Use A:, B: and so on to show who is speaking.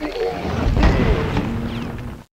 A: Yeah.